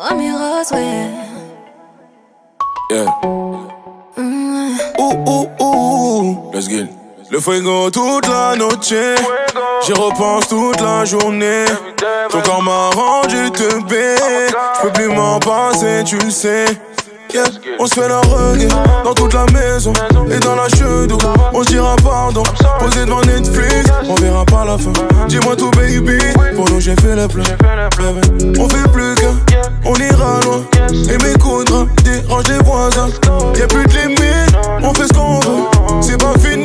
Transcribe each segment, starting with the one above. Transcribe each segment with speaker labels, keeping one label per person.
Speaker 1: Oh mes roses, ouais.
Speaker 2: Yeah.
Speaker 1: Mm.
Speaker 2: Ouh, ouh, ouh. Let's get it. Le fuego toute la noche. J'y repense toute la journée. Ton corps m'a rendu te bec. J'peux plus m'en passer, tu le sais. On se fait la reggae dans toute la maison et dans la chute On se dira pardon, posé devant Netflix, on verra pas la fin. Dis-moi tout baby, pour nous j'ai fait le plein. On fait plus qu'un, on ira loin. Et mes rein dérangent les voisins. Y'a plus de limite, on fait ce qu'on veut, c'est pas fini.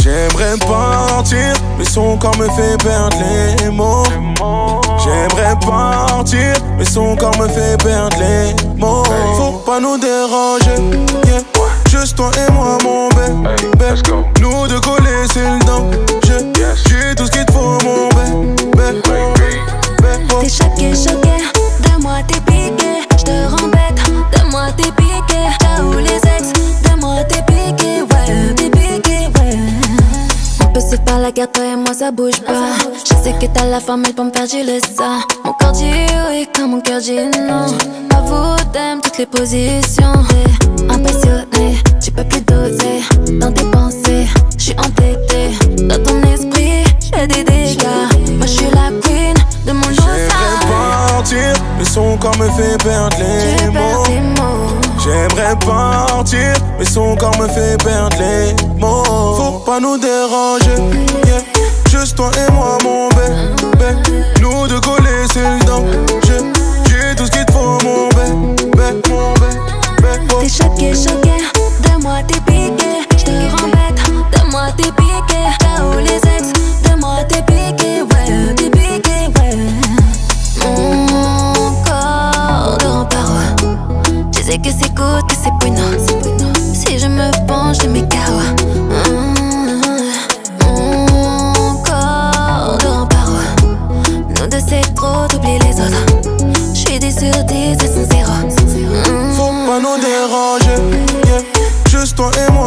Speaker 2: J'aimerais partir, mais son corps me fait perdre les mots. J'aimerais partir, mais son corps me fait perdre les mots. Faut pas nous déranger, yeah. Juste toi et moi, mon bébé. Nous deux collés, c'est le danger. J'ai tout ce qu'il te faut, mon bébé.
Speaker 1: T'es choqué, choqué, de moi t'es piqué. J'te rembête, de moi t'es piqué. T'as peut se faire la guerre, toi et moi ça bouge pas. Je sais que t'as la formule pour me faire le ça. Mon corps dit oui, quand mon cœur dit non. Pas vous t'aimes toutes les positions. T'es impressionné, tu peux plus doser. Dans tes pensées, je suis entêtée. Dans ton esprit, j'ai des dégâts. Moi je suis la queen de mon lot.
Speaker 2: partir, mais son corps me fait perdre les mots. J'aimerais partir, son corps me fait perdre les mots. Faut pas nous déranger. Juste toi et moi, mon bébé. Nous deux collés, c'est le danger. J'ai tout ce qu'il te faut, mon bébé. Mon bébé.
Speaker 1: T'es choqué, choqué, de moi t'es piqué. J'te rembête, de moi t'es piqué. Où les ex, de moi t'es piqué, ouais, t'es piqué, ouais. Mon corps de rempart, je sais que c'est good, que c'est. Si je me penche, je m'écarte. Mon corps de rempart, nous deux c'est trop, les autres. J'suis 10 sur 10, c'est zéro.
Speaker 2: Faut pas nous déranger. Juste toi et moi,